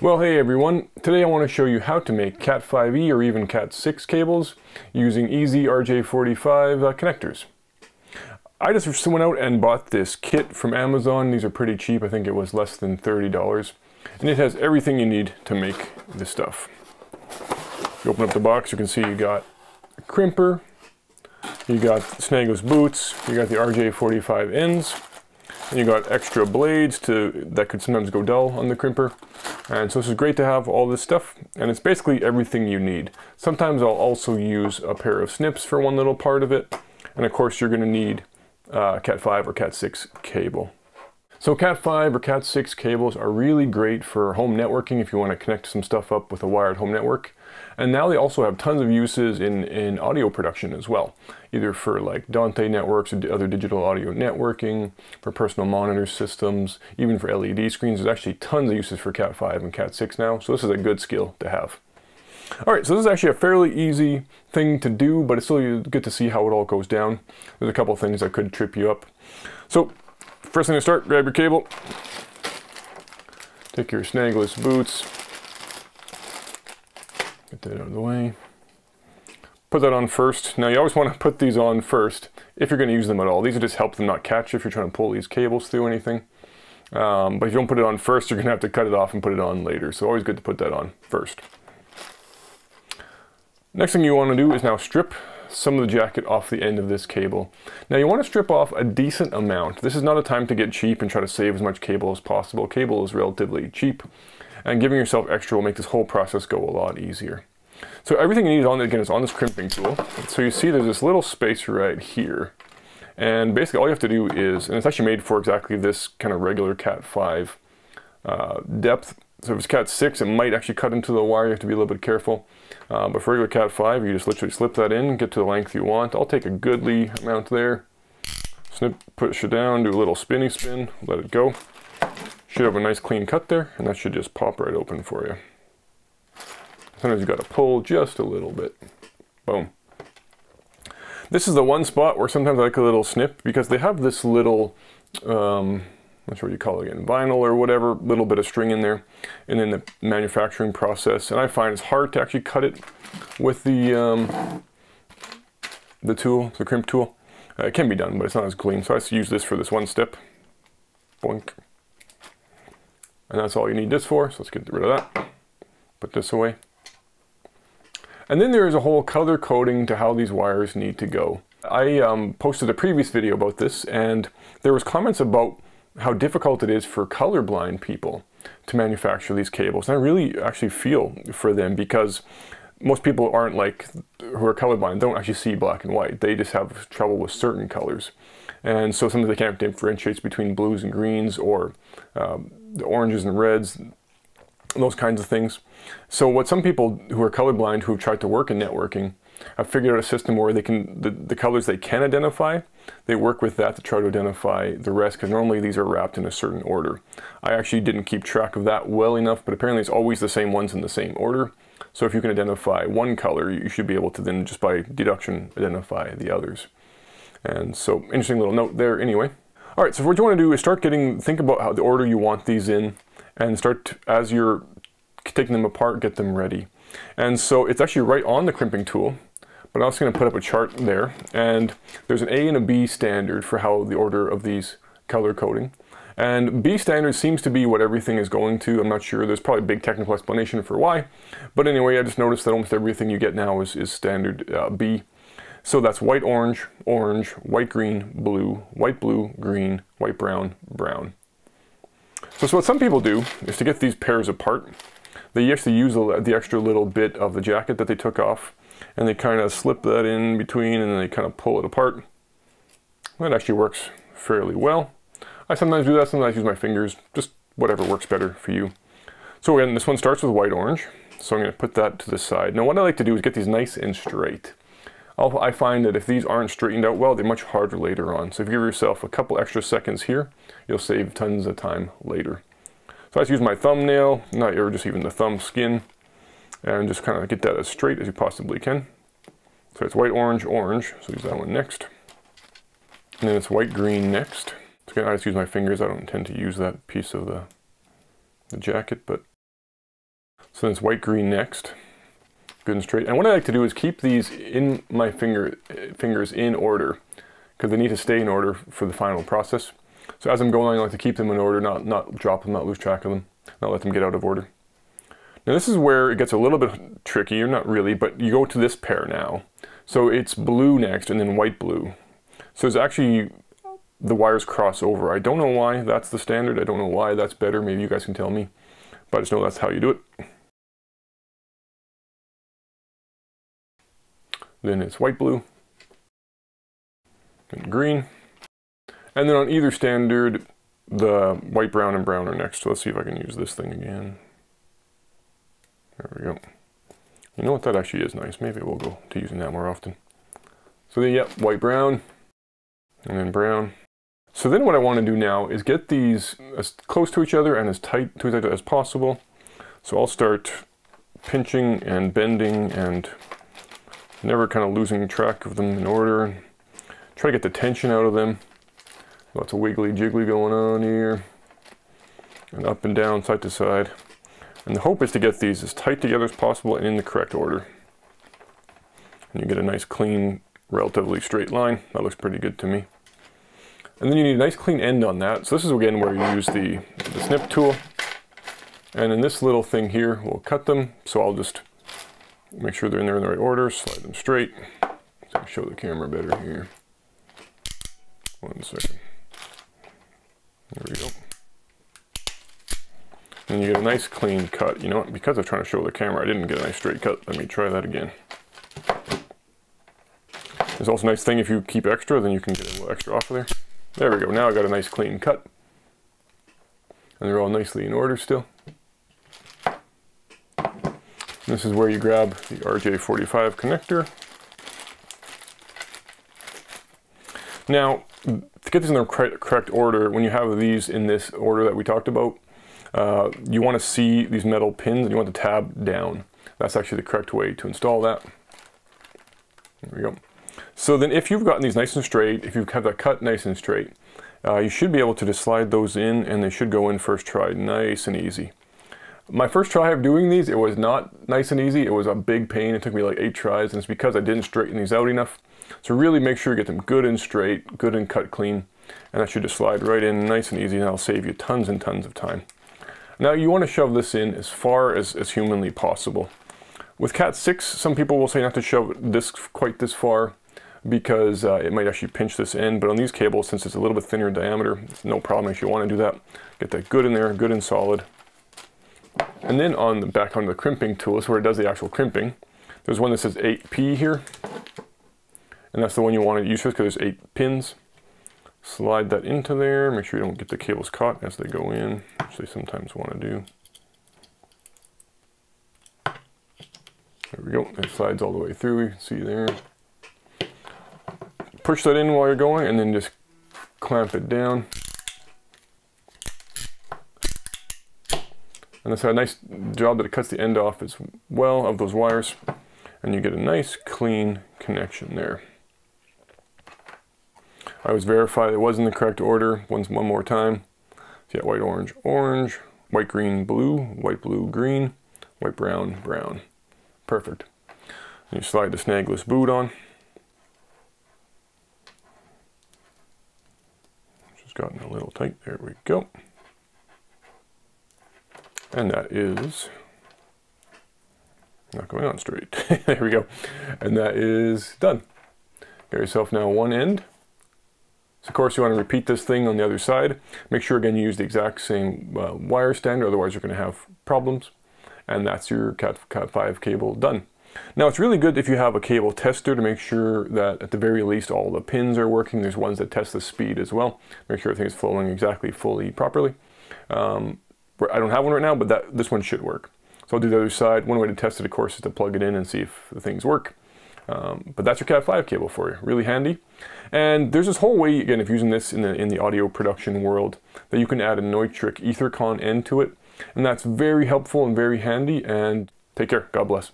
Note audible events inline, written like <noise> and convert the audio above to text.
Well, hey everyone. Today I want to show you how to make Cat5e or even Cat6 cables using EZ RJ45 uh, connectors. I just went out and bought this kit from Amazon. These are pretty cheap. I think it was less than $30. And it has everything you need to make this stuff. If You open up the box, you can see you got a crimper, you got snagless boots, you got the RJ45 ends, and you got extra blades to that could sometimes go dull on the crimper. And so this is great to have all this stuff, and it's basically everything you need. Sometimes I'll also use a pair of snips for one little part of it, and of course you're gonna need uh, Cat5 or Cat6 cable. So Cat5 or Cat6 cables are really great for home networking if you want to connect some stuff up with a wired home network. And now they also have tons of uses in, in audio production as well, either for like Dante networks or other digital audio networking, for personal monitor systems, even for LED screens. There's actually tons of uses for Cat5 and Cat6 now, so this is a good skill to have. All right, so this is actually a fairly easy thing to do, but it's still good to see how it all goes down. There's a couple things that could trip you up. So First thing to start, grab your cable. Take your snagless boots. Get that out of the way. Put that on first. Now you always want to <laughs> put these on first if you're going to use them at all. These will just help them not catch if you're trying to pull these cables through anything. Um, but if you don't put it on first, you're going to have to cut it off and put it on later. So always good to put that on first. Next thing you want to do is now strip some of the jacket off the end of this cable. Now you want to strip off a decent amount. This is not a time to get cheap and try to save as much cable as possible. Cable is relatively cheap and giving yourself extra will make this whole process go a lot easier. So everything you need on again is on this crimping tool. So you see there's this little space right here. And basically all you have to do is, and it's actually made for exactly this kind of regular Cat 5 uh, depth. So if it's Cat 6, it might actually cut into the wire. You have to be a little bit careful. Uh, but for regular Cat 5, you just literally slip that in, get to the length you want. I'll take a goodly amount there. Snip, push it down, do a little spinny spin, let it go. Should have a nice clean cut there, and that should just pop right open for you. Sometimes you've gotta pull just a little bit. Boom. This is the one spot where sometimes I like a little snip because they have this little um, sure what you call it again, vinyl or whatever, little bit of string in there, and then the manufacturing process. And I find it's hard to actually cut it with the um, the tool, the crimp tool. Uh, it can be done, but it's not as clean. So I use this for this one step. Boink. And that's all you need this for. So let's get rid of that. Put this away. And then there is a whole color coding to how these wires need to go. I um, posted a previous video about this and there was comments about how difficult it is for colorblind people to manufacture these cables. And I really actually feel for them because most people aren't like who are colorblind don't actually see black and white. They just have trouble with certain colors. And so sometimes they can't differentiate between blues and greens or um, the oranges and reds, those kinds of things. So what some people who are colorblind who have tried to work in networking I've figured out a system where they can, the, the colors they can identify, they work with that to try to identify the rest because normally these are wrapped in a certain order. I actually didn't keep track of that well enough, but apparently it's always the same ones in the same order. So if you can identify one color, you should be able to then just by deduction identify the others. And so interesting little note there anyway. All right, so what you want to do is start getting, think about how the order you want these in and start, as you're taking them apart, get them ready. And so it's actually right on the crimping tool, but I'm also going to put up a chart there. And there's an A and a B standard for how the order of these color coding. And B standard seems to be what everything is going to. I'm not sure. There's probably a big technical explanation for why. But anyway, I just noticed that almost everything you get now is, is standard uh, B. So that's white, orange, orange, white, green, blue, white, blue, green, white, brown, brown. So, so what some people do is to get these pairs apart, they actually use the extra little bit of the jacket that they took off and they kind of slip that in between and then they kind of pull it apart. That actually works fairly well. I sometimes do that, sometimes use my fingers, just whatever works better for you. So again, this one starts with white orange, so I'm going to put that to the side. Now what I like to do is get these nice and straight. I'll, I find that if these aren't straightened out well, they're much harder later on. So if you give yourself a couple extra seconds here, you'll save tons of time later. So I just use my thumbnail, not or just even the thumb skin, and just kind of get that as straight as you possibly can. So it's white, orange, orange, so use that one next. And then it's white, green next. So again, I just use my fingers, I don't intend to use that piece of the, the jacket, but So then it's white green next. Good and straight. And what I like to do is keep these in my finger fingers in order because they need to stay in order for the final process. So as I'm going, I like to keep them in order, not, not drop them, not lose track of them, not let them get out of order. Now this is where it gets a little bit tricky, or not really, but you go to this pair now. So it's blue next and then white blue. So it's actually, the wires cross over. I don't know why that's the standard. I don't know why that's better. Maybe you guys can tell me. But I just know that's how you do it. Then it's white blue. And green. And then on either standard, the white, brown, and brown are next. So let's see if I can use this thing again. There we go. You know what, that actually is nice. Maybe we'll go to using that more often. So then, yep, white, brown, and then brown. So then what I want to do now is get these as close to each other and as tight to each other as possible. So I'll start pinching and bending and never kind of losing track of them in order. Try to get the tension out of them. Lots of wiggly jiggly going on here. And up and down, side to side. And the hope is to get these as tight together as possible and in the correct order. And you get a nice clean, relatively straight line. That looks pretty good to me. And then you need a nice clean end on that. So this is again where you use the, the snip tool. And in this little thing here, we'll cut them. So I'll just make sure they're in there in the right order, slide them straight. So show the camera better here. One second. There we go. And you get a nice clean cut. You know what, because I'm trying to show the camera, I didn't get a nice straight cut. Let me try that again. It's also a nice thing if you keep extra, then you can get a little extra off of there. There we go, now I got a nice clean cut. And they're all nicely in order still. This is where you grab the RJ45 connector. Now, to get this in the correct order, when you have these in this order that we talked about, uh, you want to see these metal pins and you want the tab down. That's actually the correct way to install that. There we go. So then if you've gotten these nice and straight, if you have that cut nice and straight, uh, you should be able to just slide those in and they should go in first try nice and easy. My first try of doing these, it was not nice and easy. It was a big pain. It took me like eight tries and it's because I didn't straighten these out enough. So really make sure you get them good and straight, good and cut clean. And that should just slide right in nice and easy and that'll save you tons and tons of time. Now you want to shove this in as far as, as humanly possible. With Cat 6, some people will say not to shove this quite this far because uh, it might actually pinch this in, but on these cables, since it's a little bit thinner in diameter, it's no problem if you want to do that. Get that good in there, good and solid. And then on the back on the crimping tool, is where it does the actual crimping. There's one that says 8P here, and that's the one you want to use because there's eight pins. Slide that into there, make sure you don't get the cables caught as they go in, they sometimes want to do. There we go, it slides all the way through, you see there. Push that in while you're going and then just clamp it down. And that's a nice job that it cuts the end off as well of those wires. And you get a nice clean connection there. I was verified it was in the correct order once one more time. So white, orange, orange, white, green, blue, white, blue, green, white, brown, brown. Perfect. And you slide the snagless boot on. Just gotten a little tight. There we go. And that is not going on straight. <laughs> there we go. And that is done. Get yourself now one end. So of course you want to repeat this thing on the other side. Make sure again you use the exact same uh, wire standard, otherwise you're going to have problems. And that's your Cat, Cat 5 cable done. Now it's really good if you have a cable tester to make sure that at the very least all the pins are working. There's ones that test the speed as well. Make sure everything is flowing exactly fully properly. Um, I don't have one right now, but that this one should work. So I'll do the other side. One way to test it, of course, is to plug it in and see if the things work. Um, but that's your Cat 5 cable for you, really handy. And there's this whole way, again, if using this in the, in the audio production world, that you can add a Neutrik Ethercon end to it. And that's very helpful and very handy. And take care. God bless.